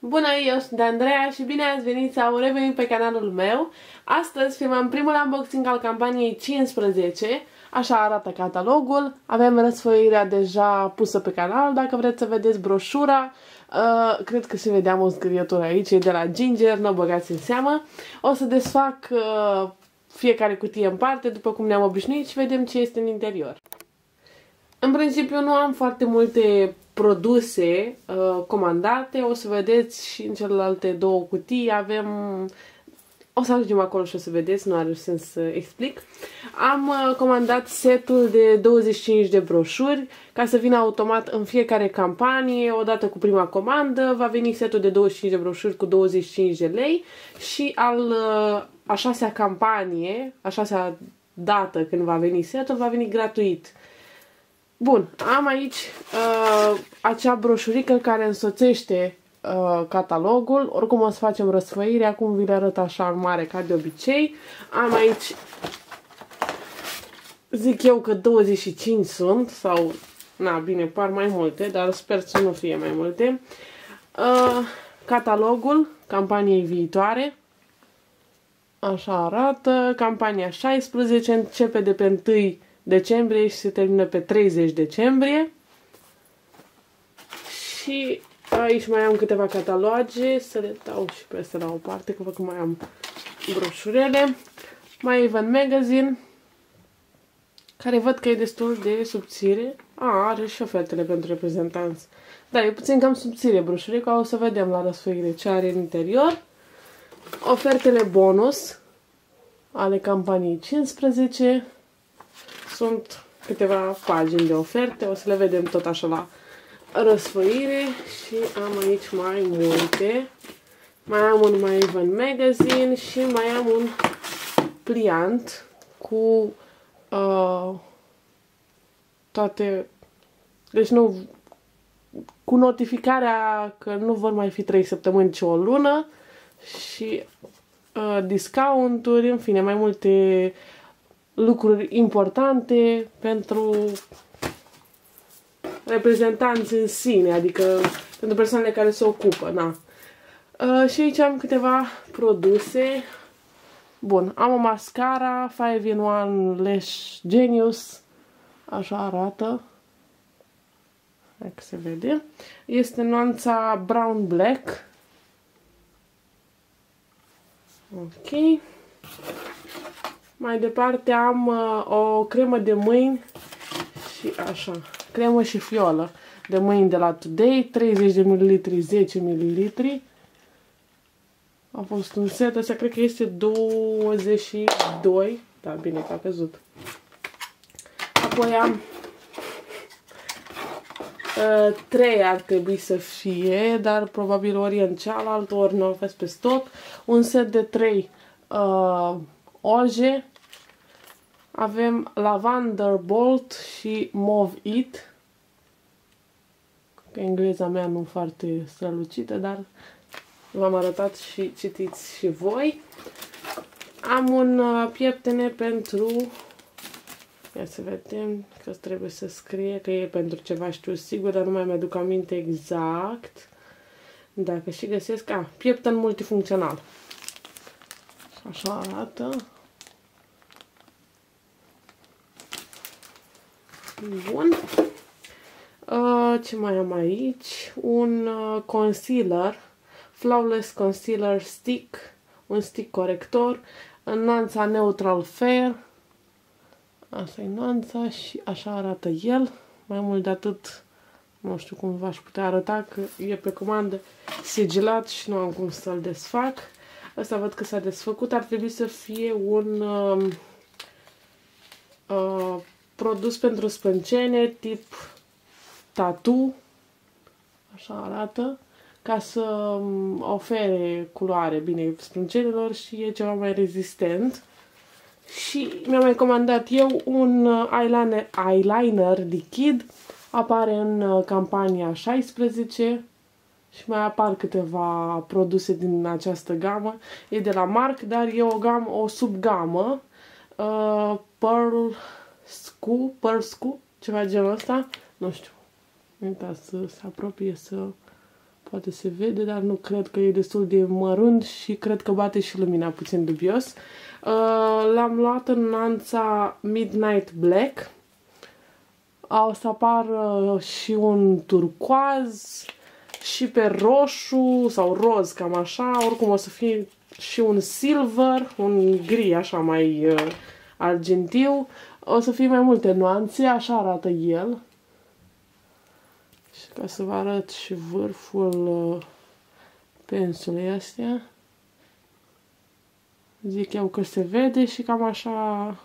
Bună, eu sunt Andreea și bine ați venit sau revenit pe canalul meu. Astăzi filmăm primul unboxing al campaniei 15, așa arată catalogul. Avem răsfoirea deja pusă pe canal, dacă vreți să vedeți broșura. Uh, cred că se vedea o zgârietură aici, e de la Ginger, nu o băgați în seamă. O să desfac uh, fiecare cutie în parte, după cum ne-am obișnuit și vedem ce este în interior. În principiu nu am foarte multe produse uh, comandate, o să vedeți și în celelalte două cutii avem... O să ajungem acolo și o să vedeți, nu are sens să explic. Am uh, comandat setul de 25 de broșuri ca să vină automat în fiecare campanie, odată cu prima comandă, va veni setul de 25 de broșuri cu 25 de lei și al uh, a șasea campanie, a șasea dată când va veni setul, va veni gratuit. Bun, am aici uh, acea broșurică care însoțește uh, catalogul. Oricum o să facem răsfăire, acum vi le arăt așa în mare ca de obicei. Am aici, zic eu că 25 sunt, sau, na, bine, par mai multe, dar sper să nu fie mai multe. Uh, catalogul campaniei viitoare. Așa arată. Campania 16 începe de pe 1 decembrie și se termină pe 30 decembrie. Și aici mai am câteva cataloge, să le dau și pe asta la o parte, că văd că mai am broșurele. Mai Even Magazine, care văd că e destul de subțire. A, are și ofertele pentru reprezentanți. Da, e puțin cam subțire broșurile, că o să vedem la răsfoire ce are în interior. Ofertele bonus ale campaniei 15 sunt câteva pagini de oferte, o să le vedem tot așa la răsfăire și am aici mai multe. Mai am un My Even Magazine și mai am un pliant cu uh, toate... Deci nu... Cu notificarea că nu vor mai fi 3 săptămâni, ci o lună și uh, discounturi, în fine, mai multe lucruri importante pentru reprezentanți în sine, adică pentru persoanele care se ocupă, na. Uh, și aici am câteva produse. Bun, am o mascara 5 in 1 Lash Genius. Așa arată. Hai că se vede. Este nuanța Brown Black. Ok. Mai departe am uh, o cremă de mâini și așa, cremă și fiolă de mâini de la Today, 30 de ml, 10 ml. A fost un set, ăsta cred că este 22, da, bine că a căzut. Apoi am uh, 3 ar trebui să fie, dar probabil ori în cealaltă, ori nu au fost pe stoc. Un set de 3 uh, oje. Avem Lavender Bolt și Mauve It. Că engleza mea nu foarte strălucită, dar v-am arătat și citiți și voi. Am un uh, pieptene pentru... Ia să vedem că trebuie să scrie că e pentru ceva, știu sigur, dar nu mai mi-aduc aminte exact. Dacă și găsesc... A, piepten multifuncțional. Așa arată. Bun. Uh, ce mai am aici? Un uh, concealer. Flawless Concealer Stick. Un stick corector. În nuanța Neutral Fair. Asta e nuanța și așa arată el. Mai mult de atât, nu știu cum v-aș putea arăta, că e pe comandă sigilat și nu am cum să-l desfac. Asta văd că s-a desfăcut. Ar trebui să fie un uh, uh, produs pentru spâncene tip tatu. Așa arată. Ca să um, ofere culoare bine sprâncenelor și e ceva mai rezistent. Și mi-am mai comandat eu un uh, eyeliner, eyeliner lichid. Apare în uh, campania 16 și mai apar câteva produse din această gamă. E de la Marc, dar e o gamă, o subgamă. Uh, Pearl Scu, Pearl Scu, ceva genul ăsta. Nu știu. Uita să se apropie să Poate se vede, dar nu cred că e destul de mărunt și cred că bate și lumina puțin dubios. Uh, L-am luat în nuanța Midnight Black. O să apară și un turcoaz și pe roșu sau roz, cam așa. Oricum o să fie și un silver, un gri așa mai uh, argentiu. O să fie mai multe nuanțe, așa arată el. Și ca să vă arăt și vârful uh, pensulei astea. Zic eu că se vede și cam așa...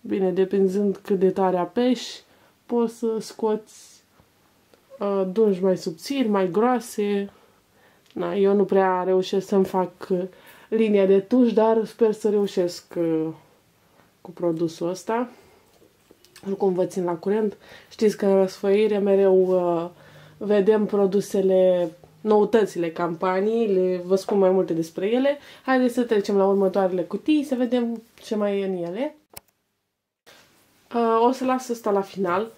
Bine, depinzând cât de tare apeși, poți să scoți uh, dungi mai subțiri, mai groase. Na, eu nu prea reușesc să-mi fac uh, linia de tuș, dar sper să reușesc uh, cu produsul ăsta. cum vă țin la curent. Știți că în răsfăire mereu uh, vedem produsele, noutățile campaniile, vă spun mai multe despre ele. Haideți să trecem la următoarele cutii, să vedem ce mai e în ele. Uh, o să las asta la final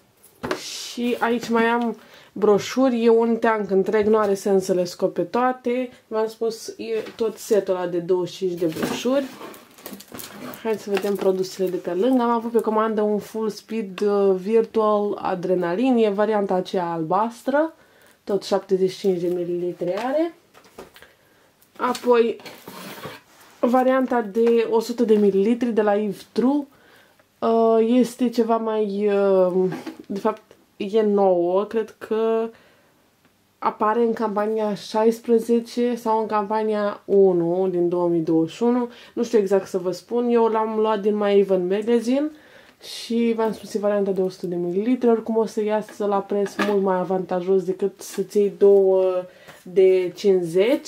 și aici mai am broșuri, e un teanc întreg, nu are sens să le scop pe toate. V-am spus, e tot setul ăla de 25 de broșuri. Hai să vedem produsele de pe lângă. Am avut pe comandă un Full Speed uh, Virtual Adrenalin, e varianta aceea albastră, tot 75 de ml are. Apoi, varianta de 100 de ml de la Eve True uh, este ceva mai, uh, de fapt, e nouă, cred că apare în campania 16 sau în campania 1 din 2021. Nu știu exact să vă spun. Eu l-am luat din My Even Magazine și v-am spus varianta de 100 de ml. Oricum o să iasă la preț mult mai avantajos decât să-ți iei două de 50.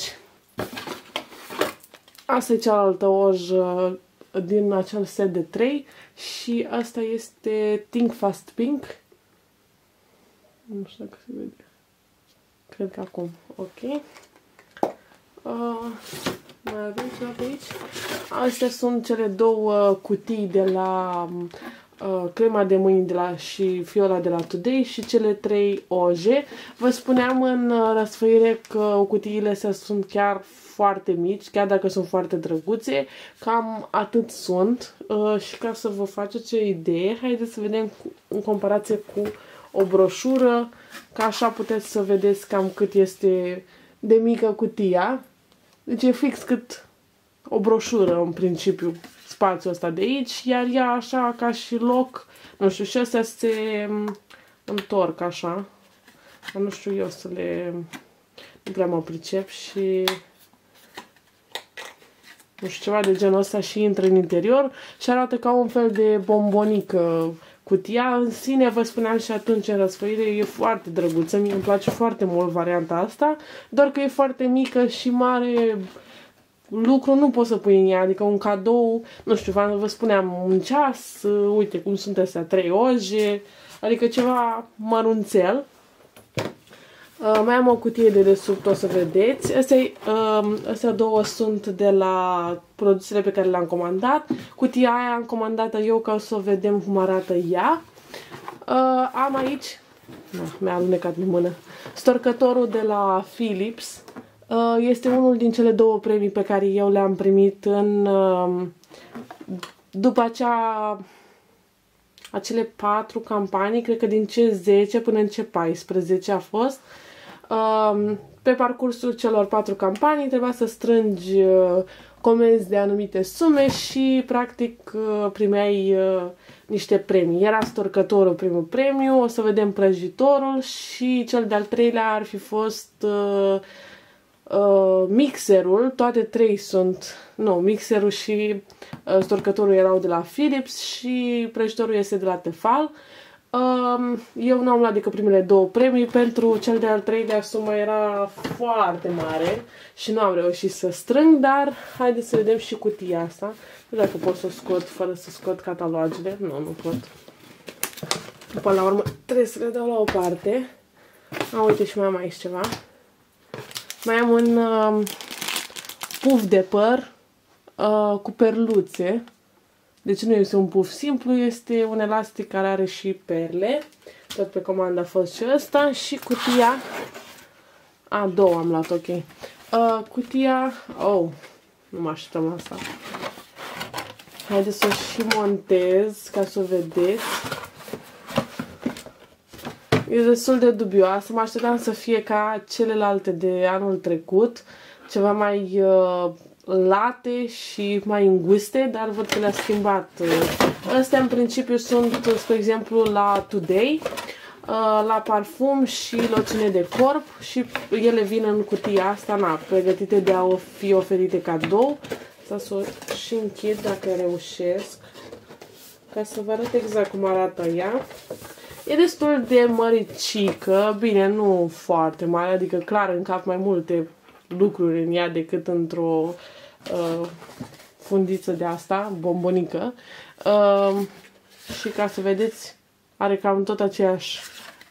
Asta e cealaltă ojă din acel set de 3 și asta este Think Fast Pink nu știu dacă se vede. Cred că acum. Ok. Uh, mai avem ceva pe aici? Astea sunt cele două cutii de la uh, crema de mâini de la și fiola de la Today și cele trei oje. Vă spuneam în uh, răsfăire că cutiile astea sunt chiar foarte mici, chiar dacă sunt foarte drăguțe, cam atât sunt. Uh, și ca să vă faceți o idee, haideți să vedem cu, în comparație cu o broșură, ca așa puteți să vedeți cam cât este de mică cutia. Deci e fix cât o broșură în principiu spațiul ăsta de aici, iar ea așa ca și loc, nu știu, și astea se întorc așa. Dar nu știu eu să le... Nu prea mă pricep și... Nu știu, ceva de genul ăsta și intră în interior și arată ca un fel de bombonică Cutia în sine, vă spuneam și atunci în răsfăire, e foarte drăguță, mie îmi place foarte mult varianta asta, doar că e foarte mică și mare lucru nu poți să pui în ea, adică un cadou, nu știu, vă spuneam, un ceas, uite cum sunt astea, trei oje, adică ceva mărunțel. Uh, mai am o cutie de desubt, o să vedeți. Astea, uh, astea două sunt de la produsele pe care le-am comandat. Cutia aia am comandat eu ca să o vedem cum arată ea. Uh, am aici, mi-a alunecat în mână, storcătorul de la Philips. Uh, este unul din cele două premii pe care eu le-am primit în... Uh, după acea acele patru campanii, cred că din C10 până în C14 a fost. Uh, pe parcursul celor patru campanii trebuia să strângi uh, comenzi de anumite sume și practic uh, primeai uh, niște premii. Era storcătorul primul premiu, o să vedem prăjitorul și cel de-al treilea ar fi fost uh, uh, mixerul. Toate trei sunt, nu, mixerul și uh, storcătorul erau de la Philips și prăjitorul este de la Tefal. Uh, Um, eu n-am luat decât primele două premii, pentru cel de-al treilea suma era foarte mare și nu am reușit să strâng, dar haideți să vedem și cutia asta. Nu dacă pot să o scot fără să scot catalogele, nu, nu pot. Până la urmă trebuie să le dau la o parte. A, uite și mai am aici ceva. Mai am un um, puf de păr uh, cu perluțe deci nu este un puf simplu, este un elastic care are și perle. tot pe comandă a fost și ăsta și cutia a, două am luat, ok. Uh, cutia, oh, nu mă așteptam asta. Haideți să o și montez ca să o vedeți. E destul de dubioasă, mă așteptam să fie ca celelalte de anul trecut, ceva mai uh, late și mai înguste, dar văd că le-a schimbat. Astea în principiu sunt, spre exemplu, la Today, uh, la parfum și loțiune de corp și ele vin în cutia asta, na, pregătite de a fi oferite cadou. Să o și închid dacă reușesc, ca să vă arăt exact cum arată ea. E destul de măricică, bine, nu foarte mare, adică clar în cap mai multe lucruri în ea decât într-o uh, fundiță de asta, bombonică. Uh, și ca să vedeți, are cam tot aceeași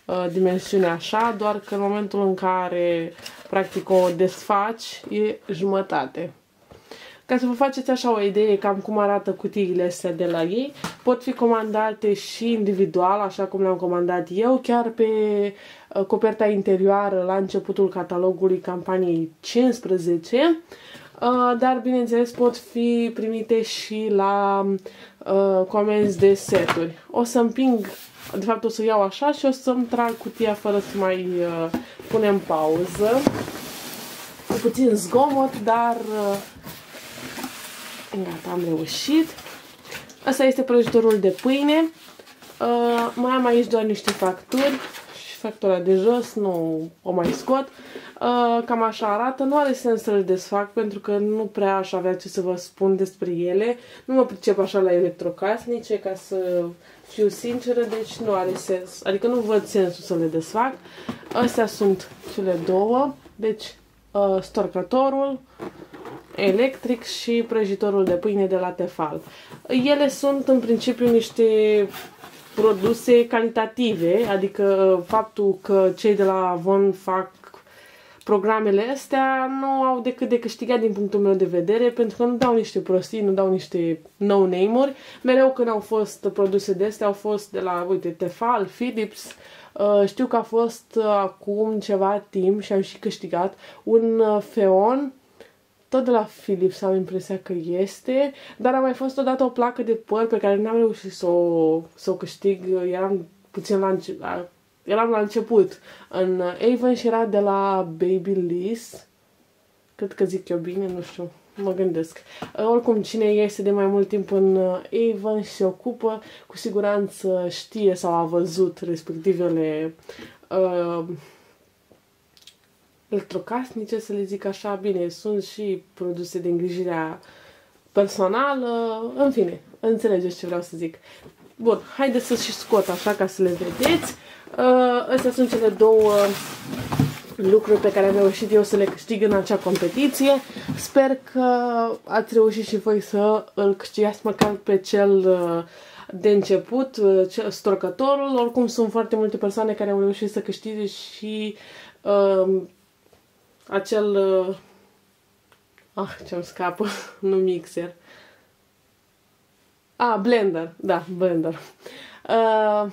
uh, dimensiune așa, doar că în momentul în care practic o desfaci e jumătate. Ca să vă faceți așa o idee cam cum arată cutiile astea de la ei, pot fi comandate și individual, așa cum le-am comandat eu, chiar pe uh, coperta interioară la începutul catalogului campaniei 15, uh, dar bineînțeles pot fi primite și la uh, comenzi de seturi. O să împing, de fapt o să iau așa și o să-mi trag cutia fără să mai uh, punem pauză. Puțin zgomot, dar uh, Gata, am reușit. Asta este prăjitorul de pâine. Uh, mai am aici doar niște facturi și factura de jos nu o mai scot. Uh, cam așa arată. Nu are sens să le desfac pentru că nu prea aș avea ce să vă spun despre ele. Nu mă pricep așa la electrocasnice ca să fiu sinceră, deci nu are sens. Adică nu văd sensul să le desfac. Astea sunt cele două. Deci, uh, storcătorul, electric și prăjitorul de pâine de la Tefal. Ele sunt în principiu niște produse calitative, adică faptul că cei de la Avon fac programele astea nu au decât de câștigat din punctul meu de vedere, pentru că nu dau niște prostii, nu dau niște no-name-uri. Mereu când au fost produse de astea, au fost de la, uite, Tefal, Philips, Uh, știu că a fost uh, acum ceva timp și am și câștigat un uh, Feon tot de la Philips am impresia că este, dar a mai fost odată o placă de păr pe care n-am reușit să o, să o câștig, eram puțin la, la, eram la început în Avon și era de la Babyliss, cred că zic eu bine, nu știu, mă gândesc. Oricum, cine este de mai mult timp în Avon și se ocupă, cu siguranță știe sau a văzut respectivele uh, electrocasnice, să le zic așa, bine, sunt și produse de îngrijirea personală, în fine, înțelegeți ce vreau să zic. Bun, haideți să și scot așa ca să le vedeți. Uh, astea sunt cele două lucruri pe care am reușit eu să le câștig în acea competiție. Sper că ați reușit și voi să îl câștigați măcar pe cel uh, de început, uh, cel, storcătorul. Oricum sunt foarte multe persoane care au reușit să câștige și uh, acel... Uh, ah, ce-mi scapă, nu mixer. Ah, blender, da, blender. Uh,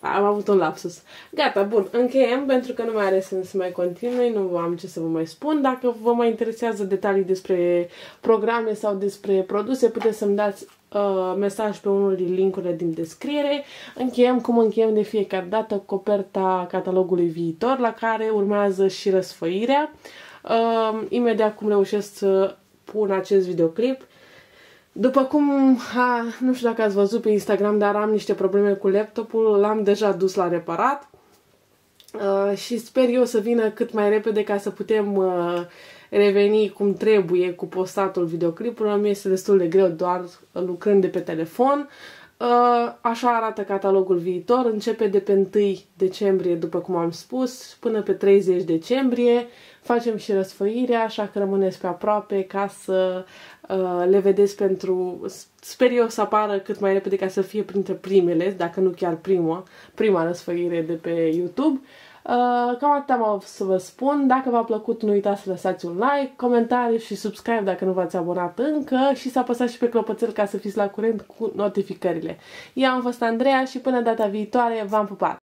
am avut un lapsus. Gata, bun, încheiem pentru că nu mai are sens să mai continui, nu am ce să vă mai spun. Dacă vă mai interesează detalii despre programe sau despre produse, puteți să-mi dați uh, mesaj pe unul din linkurile din descriere. Încheiem cum încheiem de fiecare dată coperta catalogului viitor, la care urmează și răsfăirea. Uh, imediat cum reușesc să pun acest videoclip, după cum, ha, nu știu dacă ați văzut pe Instagram, dar am niște probleme cu laptopul, l-am deja dus la reparat uh, și sper eu să vină cât mai repede ca să putem uh, reveni cum trebuie cu postatul videoclipului. Mi este destul de greu doar lucrând de pe telefon. Uh, așa arată catalogul viitor, începe de pe 1 decembrie, după cum am spus, până pe 30 decembrie. Facem și răsfăirea, așa că rămâneți pe aproape ca să uh, le vedeți pentru... Sper eu să apară cât mai repede ca să fie printre primele, dacă nu chiar prima, prima răsfăire de pe YouTube. Uh, cam atât am să vă spun. Dacă v-a plăcut, nu uitați să lăsați un like, comentariu și subscribe dacă nu v-ați abonat încă și să apăsați și pe clopoțel ca să fiți la curent cu notificările. Eu am fost Andreea și până data viitoare v-am pupat!